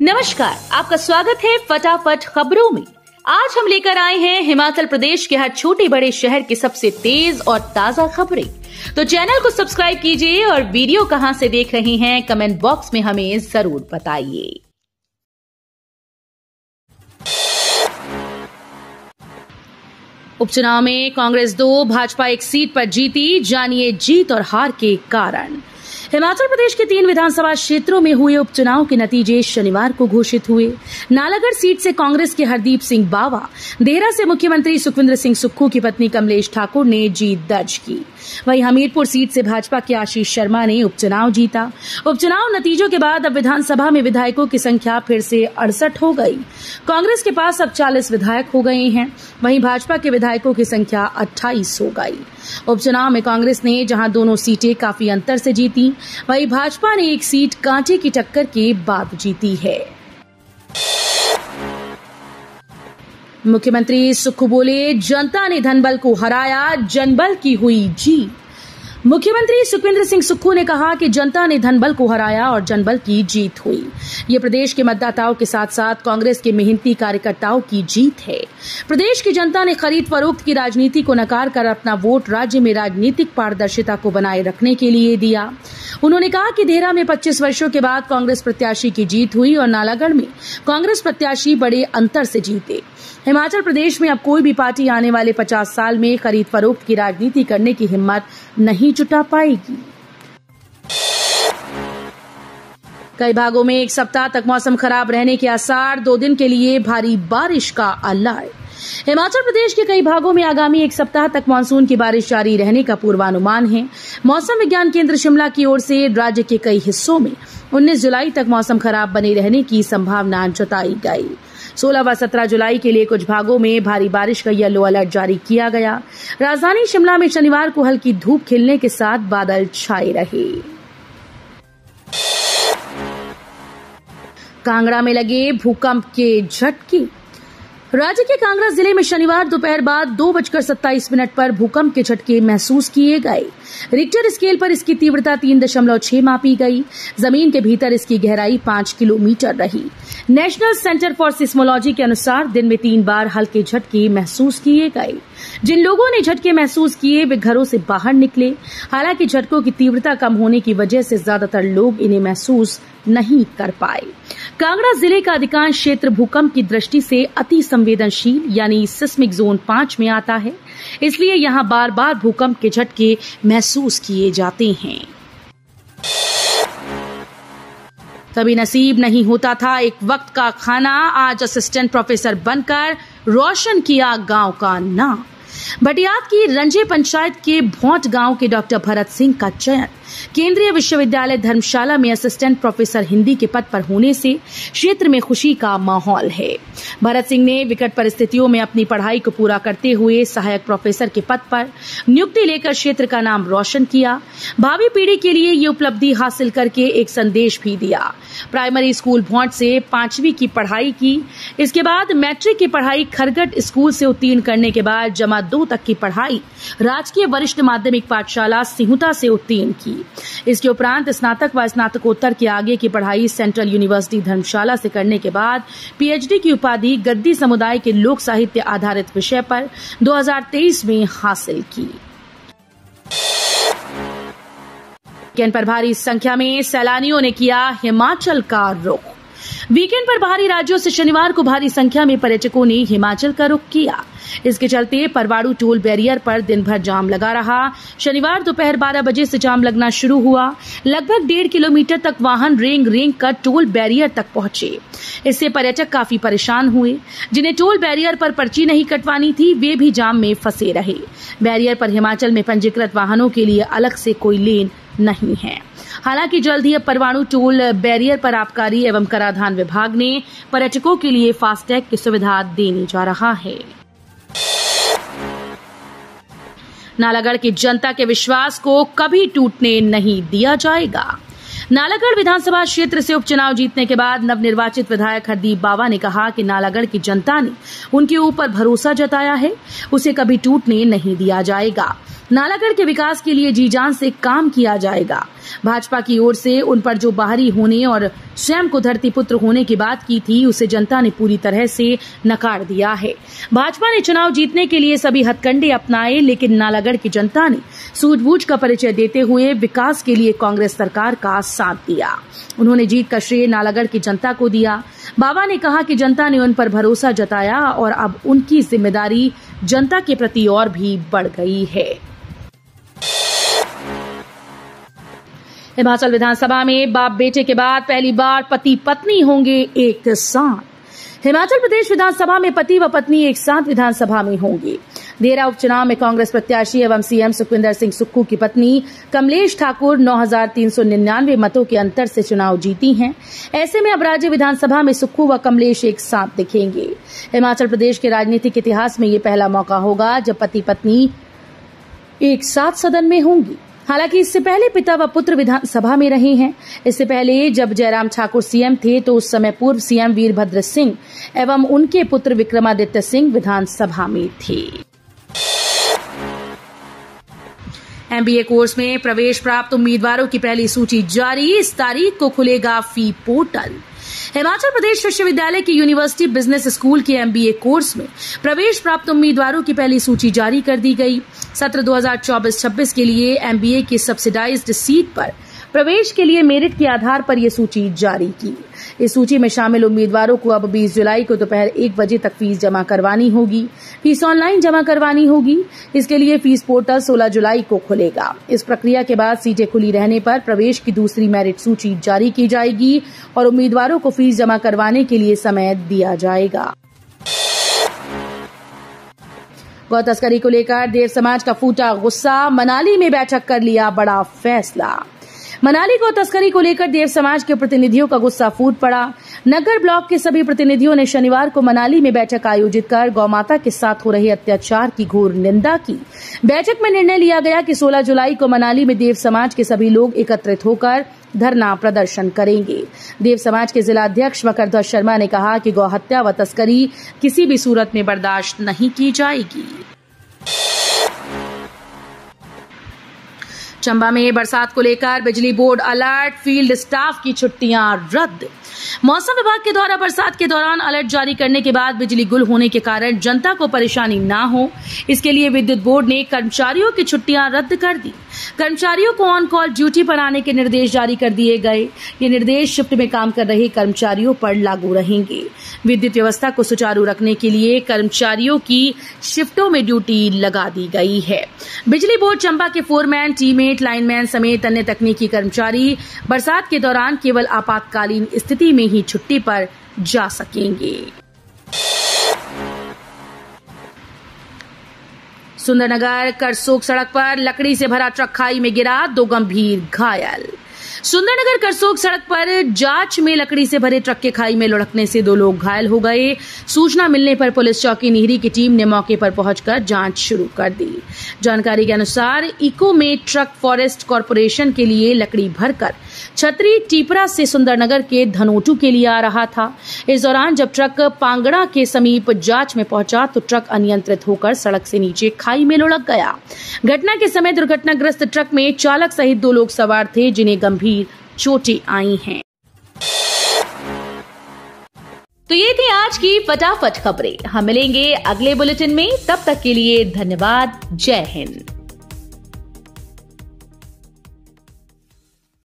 नमस्कार, आपका स्वागत है फटाफट खबरों में। आज हम लेकर आए हैं हिमाचल प्रदेश के हर छोटे बड़े शहर की सबसे तेज और ताज़ा खबरें। तो चैनल को सब्सक्राइब कीजिए और वीडियो कहाँ से देख रहे हैं, कमेंट बॉक्स में हमें ज़रूर बताइए। उपचुनाव में कांग्रेस दो, भाजपा एक सीट पर जीती, जानिए जीत और हार के कारण। हिमाचल प्रदेश के तीन विधानसभा क्षेत्रों में हुए उपचुनाव के नतीजे शनिवार को घोषित हुए। नालागढ़ सीट से कांग्रेस के हरदीप सिंह बावा, देहरा से मुख्यमंत्री सुखविंदर सिंह सुक्खू की पत्नी कमलेश ठाकुर ने जीत दर्ज की। वहीं हमीरपुर सीट से भाजपा के आशीष शर्मा ने उपचुनाव जीता। उपचुनाव नतीजों के बाद अब विधानसभा में विधायकों की संख्या फिर से अड़सठ हो गई। कांग्रेस के पास अब चालीस विधायक हो गए हैं। वहीं भाजपा के विधायकों की संख्या अट्ठाईस हो गई। उपचुनाव में कांग्रेस ने जहाँ दोनों सीटें काफ़ी अंतर से जीती वहीं भाजपा ने एक सीट कांटे की टक्कर के बाद जीती है। मुख्यमंत्री सुखू बोले, जनता ने धनबल को हराया, जनबल की हुई जीत। मुख्यमंत्री सुखविंदर सिंह सुक्खू ने कहा कि जनता ने धनबल को हराया और जनबल की जीत हुई। ये प्रदेश के मतदाताओं के साथ साथ कांग्रेस के मेहनती कार्यकर्ताओं की जीत है। प्रदेश की जनता ने खरीद फरोख्त की राजनीति को नकार कर अपना वोट राज्य में राजनीतिक पारदर्शिता को बनाए रखने के लिए दिया। उन्होंने कहा कि देहरा में 25 वर्षों के बाद कांग्रेस प्रत्याशी की जीत हुई और नालागढ़ में कांग्रेस प्रत्याशी बड़े अंतर से जीते। हिमाचल प्रदेश में अब कोई भी पार्टी आने वाले 50 साल में खरीद फरोख्त की राजनीति करने की हिम्मत नहीं जुटा पाएगी। कई भागों में एक सप्ताह तक मौसम खराब रहने के आसार, दो दिन के लिए भारी बारिश का अलर्ट। हिमाचल प्रदेश के कई भागों में आगामी एक सप्ताह तक मानसून की बारिश जारी रहने का पूर्वानुमान है। मौसम विज्ञान केंद्र शिमला की ओर से राज्य के कई हिस्सों में 19 जुलाई तक मौसम खराब बने रहने की संभावना जताई गई। 16 व 17 जुलाई के लिए कुछ भागों में भारी बारिश का येलो अलर्ट जारी किया गया। राजधानी शिमला में शनिवार को हल्की धूप खिलने के साथ बादल छाए रहे। कांगड़ा में लगे भूकंप के झटके राज्य के कांगड़ा ज़िले में शनिवार दोपहर बाद दो बजकर सत्ताईस मिनट पर भूकंप के झटके महसूस किए गए। रिक्टर स्केल पर इसकी तीव्रता तीन दशमलव छह मापी गई। ज़मीन के भीतर इसकी गहराई पाँच किलोमीटर रही। नेशनल सेंटर फॉर सिस्मोलॉजी के अनुसार दिन में तीन बार हल्के झटके महसूस किए गए। जिन लोगों ने झटके महसूस किए, वे घरों से बाहर निकले। हालाँकि झटकों की तीव्रता कम होने की वजह से ज़्यादातर लोग इन्हें महसूस नहीं कर पाए। कांगड़ा ज़िले का अधिकांश क्षेत्र भूकंप की दृष्टि से अति संवेदनशील, यानी सिस्मिक जोन पाँच में आता है। इसलिए यहाँ बार बार भूकंप के झटके महसूस किए जाते हैं। कभी नसीब नहीं होता था एक वक्त का खाना, आज असिस्टेंट प्रोफेसर बनकर रोशन किया गाँव का नाम। भटियात की रंजे पंचायत के भौट गाँव के डॉक्टर भरत सिंह का चयन। केंद्रीय विश्वविद्यालय धर्मशाला में असिस्टेंट प्रोफेसर हिंदी के पद पर होने से क्षेत्र में खुशी का माहौल है। भरत सिंह ने विकट परिस्थितियों में अपनी पढ़ाई को पूरा करते हुए सहायक प्रोफेसर के पद पर नियुक्ति लेकर क्षेत्र का नाम रोशन किया। भावी पीढ़ी के लिए ये उपलब्धि हासिल करके एक संदेश भी दिया। प्राइमरी स्कूल भौट से पांचवी की पढ़ाई की। इसके बाद मैट्रिक की पढ़ाई खरगट स्कूल से उत्तीर्ण करने के बाद जमा दो तक की पढ़ाई राजकीय वरिष्ठ माध्यमिक पाठशाला सिहुता से उत्तीर्ण की। इसके उपरांत स्नातक व स्नातकोत्तर के आगे की पढ़ाई सेंट्रल यूनिवर्सिटी धर्मशाला से करने के बाद पीएचडी की उपाधि गद्दी समुदाय के लोक साहित्य आधारित विषय पर 2023 में हासिल की। वीकेंड पर भारी संख्या में सैलानियों ने किया हिमाचल का रुख। वीकेंड पर बाहरी राज्यों से शनिवार को भारी संख्या में पर्यटकों ने हिमाचल का रुख किया। इसके चलते परवाड़ू टोल बैरियर पर दिन भर जाम लगा रहा। शनिवार दोपहर 12 बजे से जाम लगना शुरू हुआ। लगभग डेढ़ किलोमीटर तक वाहन रेंग रेंग कर टोल बैरियर तक पहुँचे। इससे पर्यटक काफ़ी परेशान हुए। जिन्हें टोल बैरियर पर पर्ची नहीं कटवानी थी, वे भी जाम में फंसे रहे। बैरियर पर हिमाचल में पंजीकृत वाहनों के लिए अलग से कोई लेन नहीं है। हालाँकि जल्द ही अब परवाणु टोल बैरियर पर आबकारी एवं कराधान विभाग ने पर्यटकों के लिए फास्टैग की सुविधा देने जा रहा है। नालागढ़ की जनता के विश्वास को कभी टूटने नहीं दिया जाएगा। नालागढ़ विधानसभा क्षेत्र से उपचुनाव जीतने के बाद नवनिर्वाचित विधायक हरदीप बाबा ने कहा कि नालागढ़ की जनता ने उनके ऊपर भरोसा जताया है। उसे कभी टूटने नहीं दिया जाएगा। नालागढ़ के विकास के लिए जी जान से काम किया जाएगा। भाजपा की ओर से उन पर जो बाहरी होने और स्वयं को धरती पुत्र होने की बात की थी, उसे जनता ने पूरी तरह से नकार दिया है। भाजपा ने चुनाव जीतने के लिए सभी हथकंडे अपनाए, लेकिन नालागढ़ की जनता ने सूझबूझ का परिचय देते हुए विकास के लिए कांग्रेस सरकार का साथ दिया। उन्होंने जीत का श्रेय नालागढ़ की जनता को दिया। बाबा ने कहा कि जनता ने उन पर भरोसा जताया और अब उनकी ज़िम्मेदारी जनता के प्रति और भी बढ़ गई है। हिमाचल विधानसभा में बाप बेटे के बाद पहली बार पति पत्नी होंगे एक साथ। हिमाचल प्रदेश विधानसभा में पति व पत्नी एक साथ विधानसभा में होंगे। देरा उपचुनाव में कांग्रेस प्रत्याशी एवं सीएम सुखविंदर सिंह सुक्खू की पत्नी कमलेश ठाकुर नौ हज़ार तीन सौ निन्यानवे मतों के अंतर से चुनाव जीती हैं। ऐसे में अब राज्य विधानसभा में सुक्खू व कमलेश एक साथ दिखेंगे। हिमाचल प्रदेश के राजनीतिक इतिहास में ये पहला मौका होगा जब पति पत्नी एक साथ सदन में होंगी। हालाँकि इससे पहले पिता व पुत्र विधानसभा में रहे हैं। इससे पहले जब जयराम ठाकुर सीएम थे तो उस समय पूर्व सीएम वीरभद्र सिंह एवं उनके पुत्र विक्रमादित्य सिंह विधानसभा में थे। एमबीए कोर्स में प्रवेश प्राप्त उम्मीदवारों की पहली सूची जारी। इस तारीख को खुलेगा फ़ी पोर्टल। हिमाचल प्रदेश विश्वविद्यालय के यूनिवर्सिटी बिज़नेस स्कूल के एमबीए कोर्स में प्रवेश प्राप्त उम्मीदवारों की पहली सूची जारी कर दी गई। सत्र 2024-26 के लिए एमबीए की सब्सिडाइज्ड सीट पर प्रवेश के लिए मेरिट के आधार पर यह सूची जारी की। इस सूची में शामिल उम्मीदवारों को अब 20 जुलाई को दोपहर एक बजे तक फ़ीस जमा करवानी होगी। फ़ीस ऑनलाइन जमा करवानी होगी। इसके लिए फ़ीस पोर्टल 16 जुलाई को खुलेगा। इस प्रक्रिया के बाद सीटें खुली रहने पर प्रवेश की दूसरी मेरिट सूची जारी की जाएगी और उम्मीदवारों को फ़ीस जमा करवाने के लिए समय दिया जाएगा। गौ तस्करी को लेकर देव समाज का फूटा गुस्सा, मनाली में बैठक कर लिया बड़ा फैसला। मनाली को तस्करी को लेकर देव समाज के प्रतिनिधियों का गुस्सा फूट पड़ा। नगर ब्लॉक के सभी प्रतिनिधियों ने शनिवार को मनाली में बैठक आयोजित कर गौमाता के साथ हो रहे अत्याचार की घोर निंदा की। बैठक में निर्णय लिया गया कि 16 जुलाई को मनाली में देव समाज के सभी लोग एकत्रित होकर धरना प्रदर्शन करेंगे। देव समाज के जिला अध्यक्ष मकरध्वज शर्मा ने कहा कि गौ हत्या व तस्करी किसी भी सूरत में बर्दाश्त नहीं की जाएगी। चंबा में बरसात को लेकर बिजली बोर्ड अलर्ट फ़ील्ड स्टाफ की छुट्टियाँ रद्द मौसम विभाग के द्वारा बरसात के दौरान अलर्ट जारी करने के बाद बिजली गुल होने के कारण जनता को परेशानी न हो। इसके लिए विद्युत बोर्ड ने कर्मचारियों की छुट्टियाँ रद्द कर दी। कर्मचारियों को ऑन कॉल ड्यूटी पर आने के निर्देश जारी कर दिए गए। ये निर्देश शिफ्ट में काम कर रहे कर्मचारियों पर लागू रहेंगे। विद्युत व्यवस्था को सुचारू रखने के लिए कर्मचारियों की शिफ्टों में ड्यूटी लगा दी गई है। बिजली बोर्ड चंबा के फोरमैन टीमेट लाइनमैन समेत अन्य तकनीकी कर्मचारी बरसात के दौरान केवल आपातकालीन स्थिति में ही छुट्टी पर जा सकेंगे। सुंदरनगर करसोक सड़क पर लकड़ी से भरा ट्रक खाई में गिरा दो गंभीर घायल। सुंदरनगर करसोग सड़क पर जाँच में लकड़ी से भरे ट्रक के खाई में लुढ़कने से दो लोग घायल हो गए। सूचना मिलने पर पुलिस चौकी निहरी की टीम ने मौके पर पहुंचकर जाँच शुरू कर दी। जानकारी के अनुसार इको में ट्रक फॉरेस्ट कॉरपोरेशन के लिए लकड़ी भरकर छतरी टीपरा से सुंदरनगर के धनोटू के लिए आ रहा था। इस दौरान जब ट्रक पांगड़ा के समीप जाँच में पहुँचा तो ट्रक अनियंत्रित होकर सड़क से नीचे खाई में लुढ़क गया। घटना के समय दुर्घटनाग्रस्त ट्रक में चालक सहित दो लोग सवार थे, जिन्हें गंभीर चोटें आई हैं। तो ये थी आज की फटाफट खबरें। हम मिलेंगे अगले बुलेटिन में। तब तक के लिए धन्यवाद। जय हिंद।